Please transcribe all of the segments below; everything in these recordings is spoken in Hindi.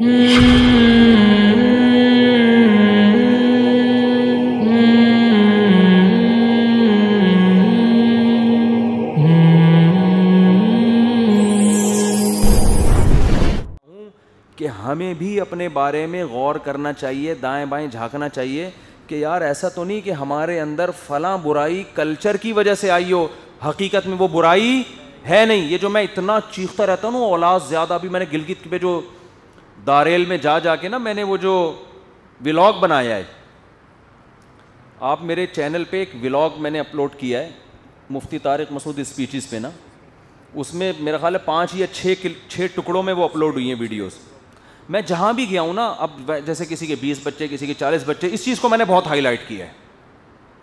कि हमें भी अपने बारे में गौर करना चाहिए, दाएँ बाएँ झांकना चाहिए कि यार ऐसा तो नहीं कि हमारे अंदर फला बुराई कल्चर की वजह से आई हो। हकीकत में वो बुराई है नहीं। ये जो मैं इतना चीखता रहता हूँ औलाद ज़्यादा अभी मैंने गिलगित पे जो दारेल में जा जाके ना मैंने वो जो व्लॉग बनाया है, आप मेरे चैनल पे एक व्लॉग मैंने अपलोड किया है, मुफ्ती तारिक मसूद स्पीचेस पे ना, उसमें मेरा ख्याल है पाँच या छः छः टुकड़ों में वो अपलोड हुई हैं वीडियोस मैं जहाँ भी गया हूँ ना, अब जैसे किसी के बीस बच्चे, किसी के चालीस बच्चे, इस चीज़ को मैंने बहुत हाईलाइट किया है।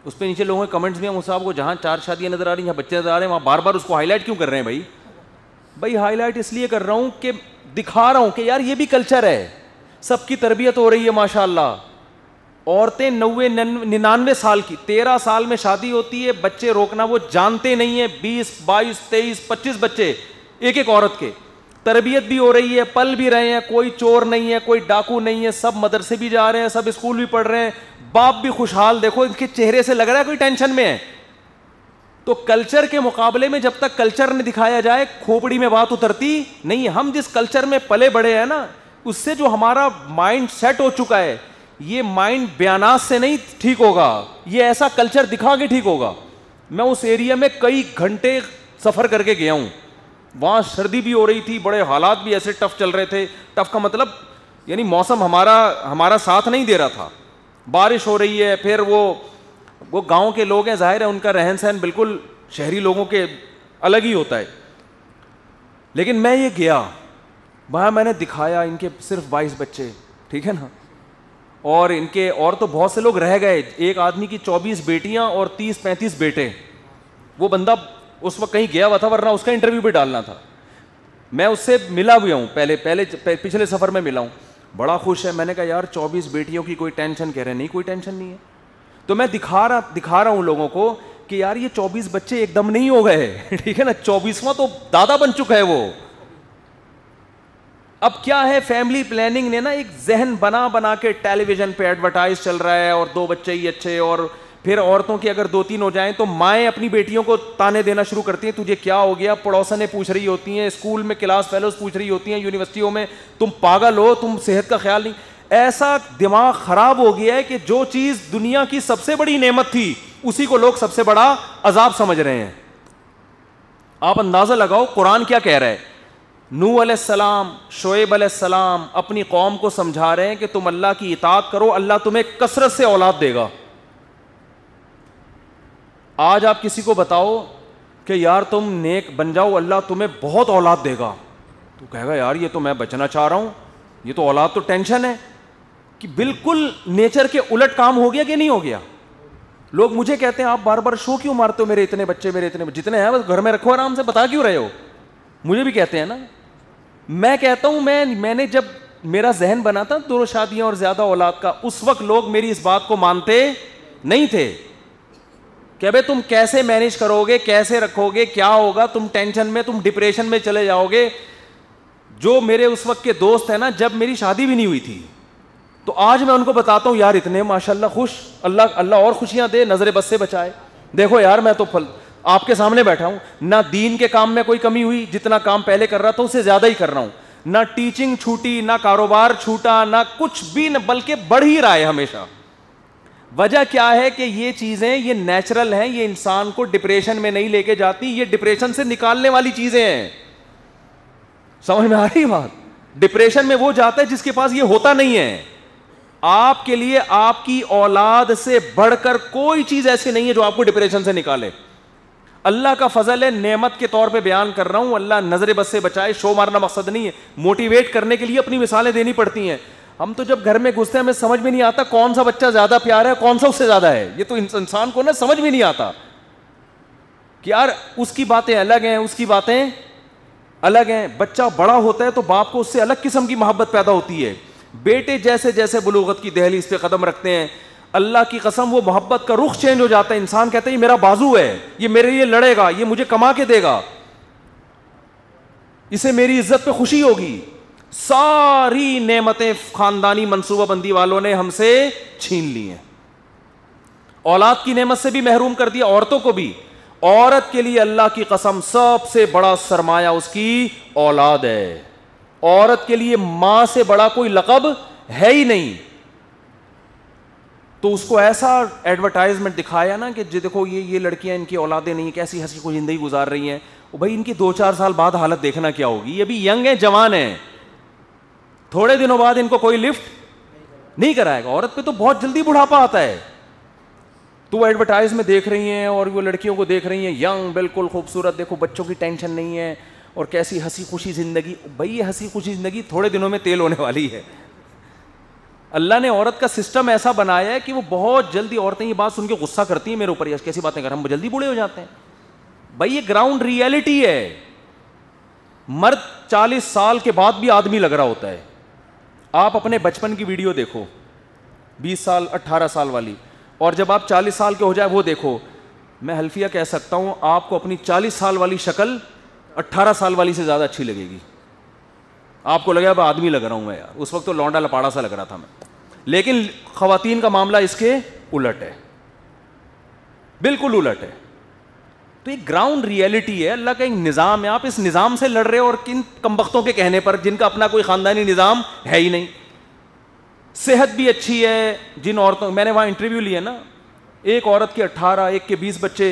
उस पर नीचे लोगों के कमेंट्स में साहब को जहाँ चार शादियाँ नज़र आ रही हैं बच्चे नज़र आ रहे हैं, वहाँ बार बार उसको हाईलाइट क्यों कर रहे हैं भाई? भाई हाईलाइट इसलिए कर रहा हूँ कि दिखा रहा हूँ कि यार ये भी कल्चर है। सबकी तरबियत हो रही है, माशाल्लाह। औरतें नब्बे निन्यानवे साल की, तेरह साल में शादी होती है, बच्चे रोकना वो जानते नहीं है। बीस, बाईस, तेईस, पच्चीस बच्चे एक एक औरत के। तरबियत भी हो रही है, पल भी रहे हैं, कोई चोर नहीं है, कोई डाकू नहीं है, सब मदरसे भी जा रहे हैं, सब स्कूल भी पढ़ रहे हैं। बाप भी खुशहाल, देखो इनके चेहरे से लग रहा है कोई टेंशन में है। तो कल्चर के मुकाबले में जब तक कल्चर ने दिखाया जाए, खोपड़ी में बात उतरती नहीं। हम जिस कल्चर में पले बड़े हैं ना, उससे जो हमारा माइंड सेट हो चुका है, ये माइंड बयानात से नहीं ठीक होगा। ये ऐसा कल्चर दिखा के ठीक होगा। मैं उस एरिया में कई घंटे सफ़र करके गया हूँ। वहाँ सर्दी भी हो रही थी, बड़े हालात भी ऐसे टफ चल रहे थे। टफ का मतलब यानी मौसम हमारा हमारा साथ नहीं दे रहा था। बारिश हो रही है, फिर वो वो गाँव के लोग हैं, ज़ाहिर है उनका रहन सहन बिल्कुल शहरी लोगों के अलग ही होता है। लेकिन मैं ये गया, वहाँ मैंने दिखाया इनके सिर्फ़ बाईस बच्चे, ठीक है ना? और इनके, और तो बहुत से लोग रह गए, एक आदमी की चौबीस बेटियाँ और तीस पैंतीस बेटे। वो बंदा उस वक्त कहीं गया हुआ था, वरना उसका इंटरव्यू भी डालना था। मैं उससे मिला भी हूँ पहले पहले, पिछले सफ़र में मिला हूँ। बड़ा खुश है, मैंने कहा, यार, चौबीस बेटियों की कोई टेंशन कह रहे नहीं, कोई टेंशन नहीं है। तो मैं दिखा रहा दिखा रहा हूँ लोगों को कि यार ये चौबीस बच्चे एकदम नहीं हो गए ठीक है ना? चौबीसवां तो दादा बन चुका है वो। अब क्या है? फैमिली प्लानिंग ने ना एक जहन बना बना के टेलीविज़न पे एडवर्टाइज चल रहा है और दो बच्चे ही अच्छे और फिर औरतों की अगर दो तीन हो जाएँ तो माएँ अपनी बेटियों को ताने देना शुरू करती हैं। तुझे क्या हो गया? पड़ोसने पूछ रही होती हैं, स्कूल में क्लास फेलोज पूछ रही होती हैं यूनिवर्सिटियों में, तुम पागल हो, तुम सेहत का ख्याल नहीं। ऐसा दिमाग खराब हो गया है कि जो चीज़ दुनिया की सबसे बड़ी नेमत थी, उसी को लोग सबसे बड़ा अजाब समझ रहे हैं। आप अंदाज़ा लगाओ, कुरान क्या कह रहा है? नू सलाम, शोएब सलाम अपनी कौम को समझा रहे हैं कि तुम अल्लाह की इतात करो, अल्लाह तुम्हें कसरत से औलाद देगा। आज आप किसी को बताओ कि यार तुम नेक बन जाओ, अल्लाह तुम्हें बहुत औलाद देगा। तो कहेगा, यार, ये तो मैं बचना चाह रहा हूँ, ये तो औलाद तो टेंशन है। कि बिल्कुल नेचर के उलट काम हो गया कि नहीं हो गया? लोग मुझे कहते हैं, आप बार बार शो क्यों मारते हो मेरे इतने बच्चे, मेरे इतने जितने हैं, बस घर में रखो आराम से, बता क्यों रहे हो? मुझे भी कहते हैं ना। मैं कहता हूँ, मैं, मैंने जब मेरा जहन बना था दो शादियाँ और ज़्यादा औलाद का, उस वक्त लोग मेरी इस बात को मानते नहीं थे। कि भाई तुम कैसे मैनेज करोगे, कैसे रखोगे, क्या होगा? तुम टेंशन में, तुम डिप्रेशन में चले जाओगे। जो मेरे उस वक्त के दोस्त हैं ना, जब मेरी शादी भी नहीं हुई थी तो आज मैं उनको बताता हूँ, यार इतने माशाल्लाह खुश। अल्लाह अल्लाह और खुशियाँ दे, नज़र बस से बचाए। देखो यार, मैं तो फल, आपके सामने बैठा हूँ, ना दीन के काम में कोई कमी हुई, जितना काम पहले कर रहा था उससे ज़्यादा ही कर रहा हूँ। ना टीचिंग छूटी, ना कारोबार छूटा, ना कुछ भी, न बल्कि बढ़ ही रहा है हमेशा। वजह क्या है कि ये चीज़ें, ये नेचुरल हैं, ये इंसान को डिप्रेशन में नहीं लेके जाती, ये डिप्रेशन से निकालने वाली चीज़ें हैं। समझ में आ रही बात? डिप्रेशन में वो जाता है जिसके पास ये होता नहीं है। आपके लिए आपकी औलाद से बढ़कर कोई चीज़ ऐसी नहीं है जो आपको डिप्रेशन से निकाले। अल्लाह का फजल है नेमत के तौर पे बयान कर रहा हूँ, अल्लाह नज़र बस से बचाए, शो मारना मकसद नहीं है। मोटिवेट करने के लिए अपनी मिसालें देनी पड़ती हैं। हम तो जब घर में घुसते हैं, हमें समझ में नहीं आता कौन सा बच्चा ज़्यादा प्यार है, कौन सा उससे ज़्यादा है। ये तो इंसान को ना समझ में नहीं आता कि यार उसकी बातें अलग हैं, उसकी बातें अलग हैं। बच्चा बड़ा होता है तो बाप को उससे अलग किस्म की मोहब्बत पैदा होती है। बेटे जैसे जैसे बलूगत की दहली इस पर कदम रखते हैं, अल्लाह की कसम, वो मोहब्बत का रुख चेंज हो जाता है। इंसान कहता है, ये मेरा बाजू है, ये मेरे लिए लड़ेगा, ये मुझे कमा के देगा। इसे मेरी इज़्ज़त पे खुशी होगी। सारी नेमतें खानदानी मनसूबाबंदी वालों ने हमसे छीन ली हैं। औलाद की नेमत से भी महरूम कर दिया, औरतों को भी। औरत के लिए अल्लाह की कसम सबसे बड़ा सरमाया उसकी औलाद है। औरत के लिए माँ से बड़ा कोई लकब है ही नहीं। तो उसको ऐसा एडवर्टाइजमेंट दिखाया ना कि जो देखो ये ये लड़कियाँ, इनकी औलादे नहीं, कैसी हँसी को ज़िंदगी गुजार रही हैं। भाई, इनकी दो चार साल बाद हालत देखना क्या होगी? ये भी यंग है, जवान है। थोड़े दिनों बाद इनको कोई लिफ्ट नहीं कराएगा। औरत पे तो बहुत जल्दी बुढ़ापा आता है। तो वो एडवर्टाइज में देख रही हैं और वो लड़कियों को देख रही हैं, यंग, बिल्कुल खूबसूरत, देखो बच्चों की टेंशन नहीं है। और कैसी हँसी खुशी ज़िंदगी, भाई ये हँसी खुशी ज़िंदगी थोड़े दिनों में तेल होने वाली है। अल्लाह ने औरत का सिस्टम ऐसा बनाया है कि वो बहुत जल्दी औरतें ये बात सुन के गुस्सा करती हैं, मेरे ऊपर यश कैसी बातें कर, हम जल्दी बूढ़े हो जाते हैं। भाई ये ग्राउंड रियलिटी है। मर्द 40 साल के बाद भी आदमी लग रहा होता है। आप अपने बचपन की वीडियो देखो 20 साल 18 साल वाली, और जब आप 40 साल के हो जाए वो देखो। मैं हल्फिया कह सकता हूँ, आपको अपनी 40 साल वाली शक्ल 18 साल वाली से ज़्यादा अच्छी लगेगी। आपको लगे, अब आदमी लग रहा हूँ मैं यार। उस वक्त तो लौंडा लपाड़ा सा लग रहा था मैं। लेकिन खातन का मामला इसके उलट है। बिल्कुल उलट है। तो एक ग्राउंड रियलिटी है, अल्लाह का एक निज़ाम है। आप इस निज़ाम से लड़ रहे हो और किन कमबख्तों के कहने पर, जिनका अपना कोई ख़ानदानी निज़ाम है ही नहीं। सेहत भी अच्छी है, जिन औरतों, मैंने वहाँ इंटरव्यू लिया ना। एक औरत के 18 एक के 20 बच्चे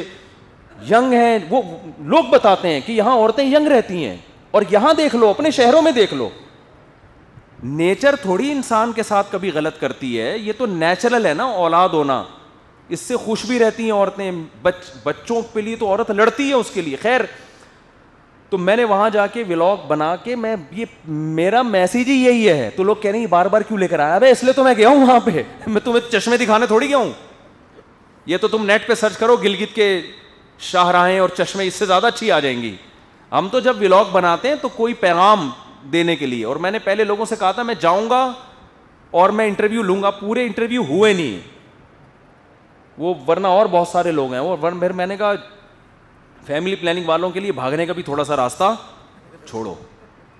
यंग हैं वो लोग बताते हैं कि यहाँ औरतें यंग रहती हैं। और यहाँ देख लो अपने शहरों में देख लो। नेचर थोड़ी इंसान के साथ कभी गलत करती है। ये तो नेचुरल है ना औलाद होना। इससे खुश भी रहती हैं औरतें। बच, बच्चों के लिए तो औरत लड़ती है उसके लिए। खैर तो मैंने वहाँ जाके व्लॉग बना के मैं ये मेरा मैसेज ही यही है। तो लोग कह रहे हैं बार बार क्यों लेकर आया? अबे इसलिए तो मैं गया हूँ वहाँ पे। मैं तुम्हें चश्मे दिखाने थोड़ी गया हूँ। ये तो तुम नेट पे सर्च करो गिलगित के शाहराहें और चश्मे इससे ज़्यादा अच्छी आ जाएँगी। हम तो जब व्लॉग बनाते हैं तो कोई पैगाम देने के लिए, और मैंने पहले लोगों से कहा था, मैं जाऊँगा और मैं इंटरव्यू लूँगा। पूरे इंटरव्यू हुए नहीं। वो वरना और बहुत सारे लोग हैं और वरन फिर मैंने कहा फैमिली प्लानिंग वालों के लिए भागने का भी थोड़ा सा रास्ता छोड़ो।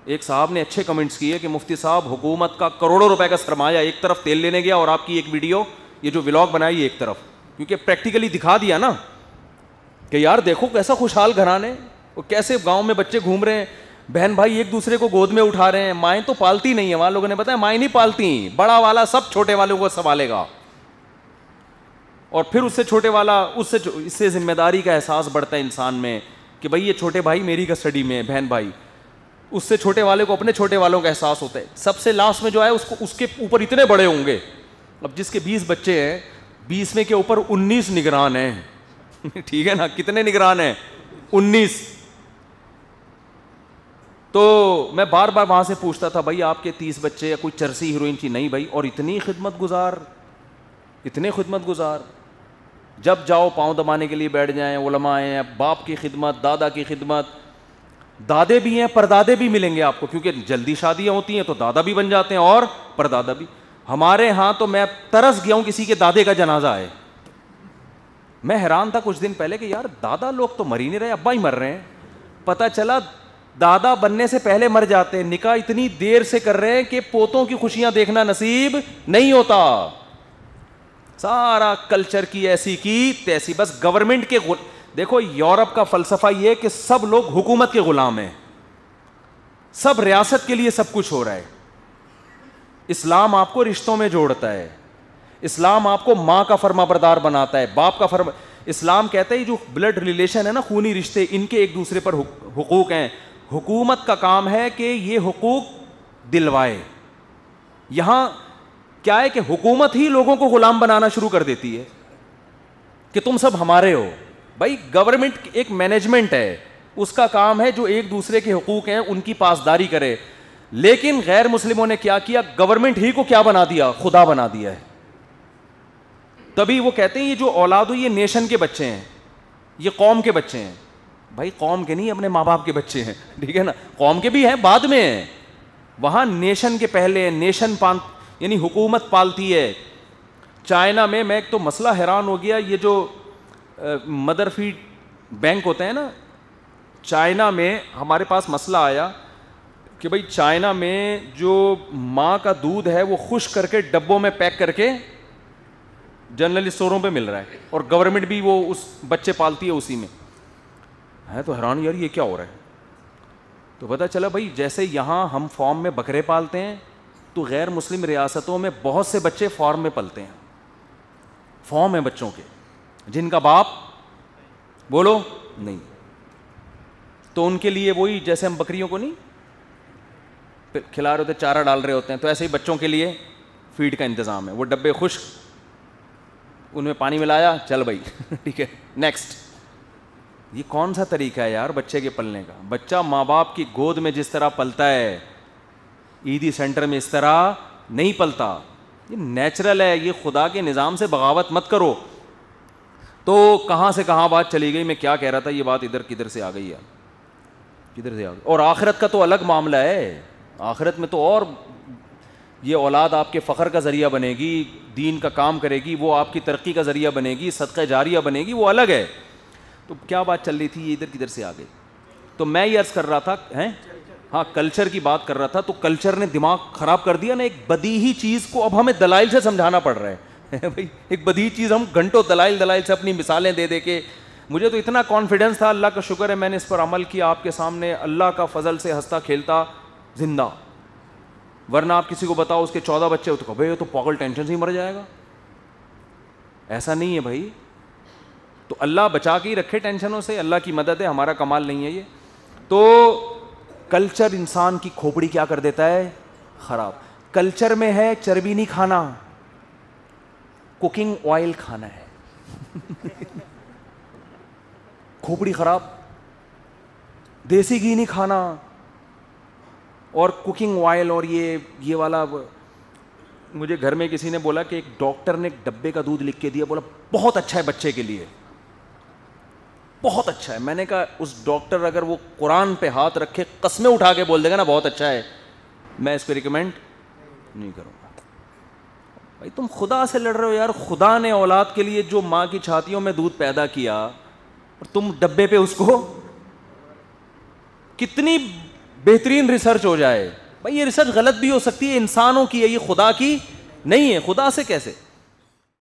एक साहब ने अच्छे कमेंट्स किए कि मुफ्ती साहब, हुकूमत का करोड़ों रुपए का सरमाया, एक तरफ़ तेल लेने गया और आपकी एक वीडियो, ये जो व्लॉग बनाई एक तरफ़। क्योंकि प्रैक्टिकली दिखा दिया ना। कि यार देखो कैसा खुशहाल घराने वो कैसे गाँव में बच्चे घूम रहे हैं। बहन भाई एक दूसरे को गोद में उठा रहे हैं। माएँ तो पालती नहीं है। वहाँ लोगों ने बताया, माएँ नहीं पालती बड़ा वाला सब छोटे वालों को संभालेगा। और फिर उससे छोटे वाला, उससे इससे ज़िम्मेदारी का एहसास बढ़ता है इंसान में कि भाई ये छोटे भाई मेरी कस्टडी में है, बहन भाई। उससे छोटे वाले को अपने छोटे वालों का एहसास होता है। सबसे लास्ट में जो है उसको, उसके ऊपर इतने बड़े होंगे। अब जिसके बीस बच्चे हैं, बीस में के ऊपर उन्नीस निगरान हैं। ठीक है ना? कितने निगरान हैं? उन्नीस। तो मैं बार बार वहाँ से पूछता था, भाई, आपके तीस बच्चे या कोई चरसी हीरोइन की नहीं भाई, और इतनी खिदमत गुजार इतने खिदमत गुजार जब जाओ, पाँव दबाने के लिए बैठ जाएँ, उलमा आए बाप की खिदमत, दादा की खिदमत। दादे भी हैं, परदादे भी मिलेंगे आपको, क्योंकि जल्दी शादियाँ होती हैं तो दादा भी बन जाते हैं, और परदादा भी। हमारे यहाँ तो मैं तरस गया हूँ, किसी के दादे का जनाजा है मैं हैरान था कुछ दिन पहले कि यार दादा लोग तो मर ही नहीं रहे, अब्बा ही मर रहे हैं। पता चला दादा बनने से पहले मर जाते हैं। निकाह इतनी देर से कर रहे हैं कि पोतों की खुशियाँ देखना नसीब नहीं होता। सारा कल्चर की ऐसी की तैसी, बस गवर्नमेंट के देखो यूरोप का फलसफा यह कि सब लोग हुकूमत के गुलाम हैं। सब रियासत के लिए सब कुछ हो रहा है। इस्लाम आपको रिश्तों में जोड़ता है। इस्लाम आपको माँ का फर्मा बरदार बनाता है, बाप का फर्मा, इस्लाम कहता है जो ब्लड रिलेशन है ना, खूनी रिश्ते, इनके एक दूसरे पर हुकूक हैं। हुकूमत का काम है कि ये हुकूक दिलवाए। यहाँ क्या है कि हुकूमत ही लोगों को गुलाम बनाना शुरू कर देती है, कि तुम सब हमारे हो। भाई गवर्नमेंट एक मैनेजमेंट है, उसका काम है जो एक दूसरे के हकूक हैं, उनकी पासदारी करे। लेकिन गैर मुस्लिमों ने क्या किया? गवर्नमेंट ही को क्या बना दिया? खुदा बना दिया है। तभी वो कहते हैं, ये जो औलाद ये नेशन के बच्चे हैं। ये कौम के बच्चे हैं। भाई, कौम के नहीं, अपने माँ बाप के बच्चे हैं। ठीक है ना? कौम के भी हैं, बाद में हैं। वहाँ नेशन के पहले नेशन पान यानी हुकूमत पालती है। चाइना में मैं एक तो मसला हैरान हो गया, ये जो मदर फ़ीड बैंक होते हैं ना, चाइना में हमारे पास मसला आया कि भाई, चाइना में जो माँ का दूध है, वो खुश करके डब्बों में पैक करके जनरल स्टोरों पे मिल रहा है। और गवर्नमेंट भी वो उस बच्चे पालती है उसी में। है तो हैरान यार ये क्या हो रहा है? तो पता चला भाई, जैसे यहाँ हम फॉर्म में बकरे पालते हैं तो गैर मुस्लिम रियासतों में बहुत से बच्चे फॉर्म में पलते हैं। फॉर्म है बच्चों के। जिनका बाप बोलो, नहीं। तो उनके लिए वही जैसे हम बकरियों को नहीं खिला रहे होते, चारा डाल रहे होते हैं तो ऐसे ही बच्चों के लिए फ़ीड का इंतज़ाम है। वो डब्बे खुश उनमें पानी मिलाया, चल भाई। ठीक है नेक्स्ट ये कौन सा तरीका है यार बच्चे के पलने का? बच्चा माँ बाप की गोद में जिस तरह पलता है, ईदी सेंटर में इस तरह नहीं पलता। ये नेचुरल है, ये खुदा के निज़ाम से बगावत मत करो। तो कहाँ से कहाँ बात चली गई? मैं क्या कह रहा था, ये बात इधर किधर से आ गई है किधर से आ गई? और आखिरत का तो अलग मामला है। आखिरत में तो और ये औलाद आपके फ़ख्र का ज़रिया बनेगी, दीन का काम करेगी, वो आपकी तरक्की का ज़रिया बनेगी, सदक़ जारिया बनेगी, वो अलग है। तो क्या बात चल रही थी ये इधर किधर से आ गई? तो मैं ये अर्ज़ कर रहा था, हैं? हाँ कल्चर की बात कर रहा था तो कल्चर ने दिमाग ख़राब कर दिया ना, एक बदी ही चीज़ को अब हमें दलाइल से समझाना पड़ रहा है। भाई, एक बदी चीज़ हम घंटों दलाइल दलाइल से अपनी मिसालें दे दे के, मुझे तो इतना कॉन्फिडेंस था, अल्लाह का शुक्र है मैंने इस पर अमल किया, आपके सामने अल्लाह का फजल से हंसता खेलता, ज़िंदा। वरना आप किसी को बताओ उसके चौदह बच्चे हो तो भाई तो पागल टेंशन से ही मर जाएगा। ऐसा नहीं है भाई। तो अल्लाह बचा के ही रखे टेंशनों से, अल्लाह की मदद है, हमारा कमाल नहीं है ये। तो कल्चर इंसान की खोपड़ी क्या कर देता है? ख़राब। कल्चर में है चर्बी नहीं खाना। कुकिंग ऑयल खाना है। खोपड़ी ख़राब। देसी घी नहीं खाना। और कुकिंग ऑयल और ये ये वाला, मुझे घर में किसी ने बोला कि एक डॉक्टर ने एक डब्बे का दूध लिख के दिया, बोला, बहुत अच्छा है बच्चे के लिए। बहुत अच्छा है। मैंने कहा, उस डॉक्टर अगर वो कुरान पे हाथ रखे, कस्में उठा के बोल देगा ना, बहुत अच्छा है। मैं इसको रिकमेंड नहीं करूँगा। भाई, तुम खुदा से लड़ रहे हो यार। खुदा ने औलाद के लिए जो माँ की छातियों में दूध पैदा किया, और तुम डब्बे पे उसको कितनी बेहतरीन रिसर्च हो जाए। भाई, ये रिसर्च गलत भी हो सकती है, इंसानों की है, ये खुदा की नहीं है। खुदा से कैसे?